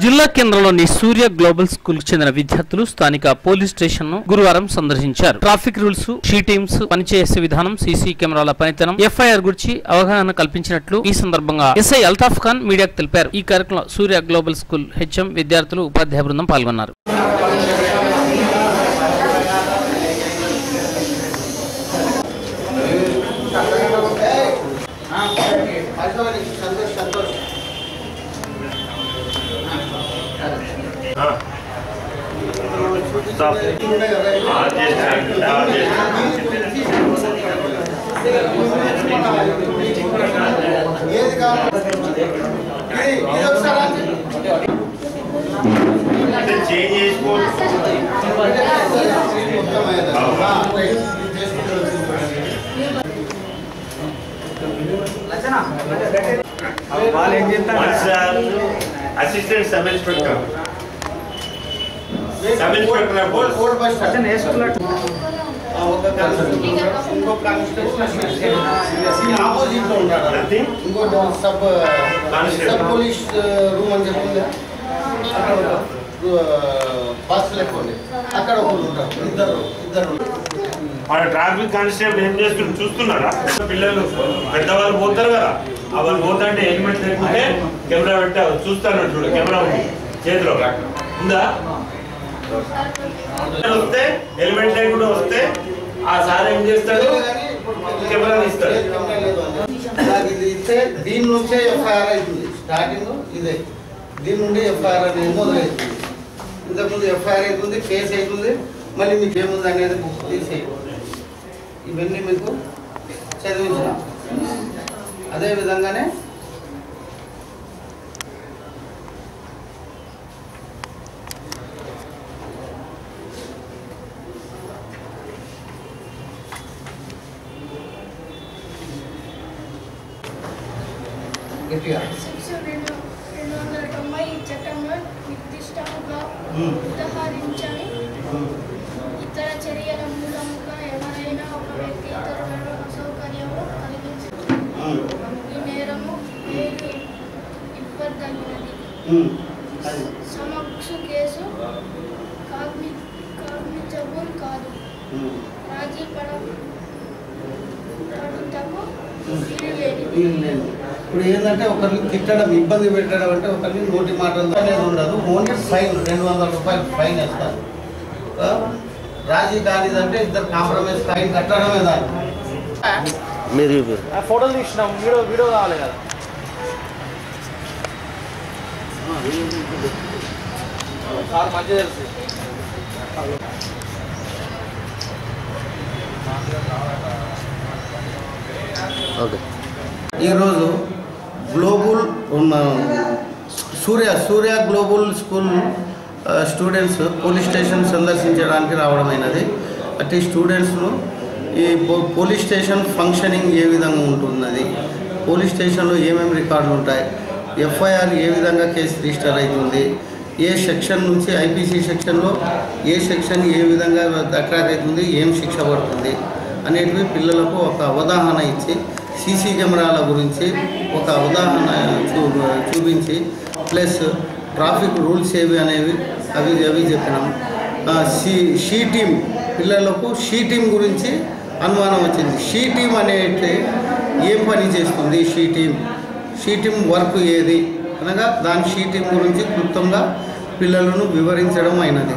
జిల్లా కేంద్రంలోని సూర్య గ్లోబల్ స్కూల్కు చెందిన విద్యార్థులు స్థానిక పోలీస్ స్టేషన్ను గురువారం సందర్శించారు. ట్రాఫిక్ రూల్స్ షీ టీమ్స్ పనిచేసే విధానం సీసీ కెమెరాల పనితనం ఎఫ్ఐఆర్ గురించి అవగాహన కల్పించినట్లు ఈ సందర్భంగా ఎస్ఐ అల్తాఫ్ ఖాన్ మీడియాకు తెలిపారు. ఈ కార్యక్రమంలో సూర్య గ్లోబల్ స్కూల్ హెచ్ఎం విద్యార్థులు ఉపాధ్యాయ బృందం పాల్గొన్నారు. సంతోష్ సంతోష్ Stop. ఏది కావాలి ఇది ఇది ఒకసారి ఆంటీ. చేంజ్ చేసుకోవచ్చు మొత్తం అయ్యేది. ఆ, రైట్. ఇది చేసుకుంటూ వచ్చింది. Assistant sub inspector sub inspector. ఇంకో opposite sub. Sub police room అని చెప్పింది అక్కడ బస్ అక్కడ ఒకరు ఉంటారు ఇద్దరు ట్రాఫిక్ కానిస్టేబుల్ ఏం చేస్తున్నారు చూస్తున్నారా పిల్లలు పెద్దవాళ్ళు పోతారు కదా. అవన్నీ వాళ్ళు పోతుంటే హెల్మెట్ లేకుంటే కెమెరా పెట్టా చూస్తాను చూడు కెమెరా ఉంది చేతిలో. ఉందా? వస్తే హెల్మెట్ లేకుండా వస్తే ఆ సార్ ఏం చేస్తాడు? కెమెరా ఇస్తాడు ఇది ఇస్తే దీని నుంచే ఎఫ్ఐఆర్ అవుతుంది. స్టార్టింగ్ ఇదే. దీని నుండి ఎఫ్ఐఆర్ అనేది మొదలవుతుంది ఇంతకుముందు ఎఫ్ఐఆర్ అవుతుంది కేసు అవుతుంది. మళ్ళీ మీకు ఏముంది అనేది బుక్ తీసి ఇవన్నీ మీకు చదివించిన అదే విధంగానే గట్టిగా సెక్షన్ రెండు రెండు వందల తొంభై ఈ చట్టంలో నిర్దిష్టముగా ఉమ్. సమక్ష కేసు కాగ్నిజబుల్ కాదు. రాజీ. ఇప్పుడు ఏంటంటే ఒకరిని తిట్టడం ఇబ్బంది పెట్టడం అంటే ఒకరిని నోటి మాటలతో అనేది ఉండదు. ఓన్లీ ఫైన్ రెండు వందల రూపాయలు ఫైన్ వేస్తారు. రాజీ కానిదంటే ఇద్దరు కాంప్రమైజ్ ఫైన్ కట్టడమే దాన్ని ఫోటోలు తీసినాం. వీడియో వీడియో కావాలి కదా. సార్ తెలుసు ఈరోజు గ్లోబల్ ఉన్న Surya Surya global school students police station సందర్శించడానికి రావడమైనది అట్టి స్టూడెంట్స్ను ఈ పో- పోలీస్ స్టేషన్ ఫంక్షనింగ్ ఏ విధంగా ఉంటున్నది? పోలీస్ స్టేషన్లో ఏమేమి రికార్డులు ఉంటాయి? ఎఫ్ఐఆర్ ఏ విధంగా కేసు రిజిస్టర్ అవుతుంది? ఏ సెక్షన్ నుంచి ఐపీసీ సెక్షన్లో ఏ సెక్షన్ ఏ విధంగా దక్రాక్ అవుతుంది ఏం శిక్ష పడుతుంది? అనేటివి పిల్లలకు ఒక అవగాహన ఇచ్చి సీసీ కెమెరాల గురించి ఒక అవగాహన చూ చూపించి ప్లస్ ట్రాఫిక్ రూల్స్ ఏవి అనేవి అవి అవి చెప్పినాం. షీ షీ టీమ్ పిల్లలకు షీ టీమ్ గురించి అనుమానం వచ్చింది. షీ టీమ్ అనేటి ఏం పని చేస్తుంది? షీ టీమ్ షీటింగ్ వర్క్ ఏది? అనగా దాని షీటింగ్ గురించి క్లుప్తంగా పిల్లలను వివరించడం అయినది.